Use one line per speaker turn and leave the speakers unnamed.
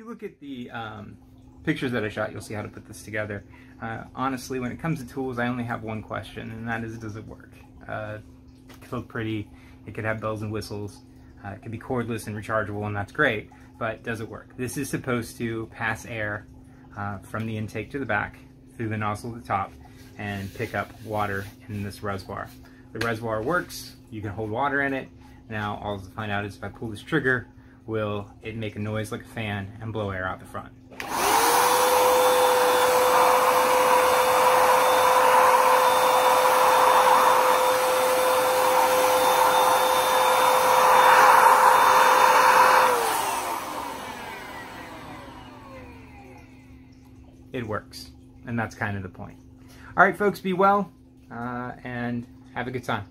you look at the um, pictures that I shot, you'll see how to put this together. Uh, honestly, when it comes to tools, I only have one question, and that is, does it work? Uh, it could look pretty, it could have bells and whistles, uh, it could be cordless and rechargeable, and that's great, but does it work? This is supposed to pass air uh, from the intake to the back, through the nozzle at the top, and pick up water in this reservoir. The reservoir works, you can hold water in it. Now, all to find out is if I pull this trigger, will it make a noise like a fan and blow air out the front. It works, and that's kind of the point. All right, folks, be well, uh, and have a good time.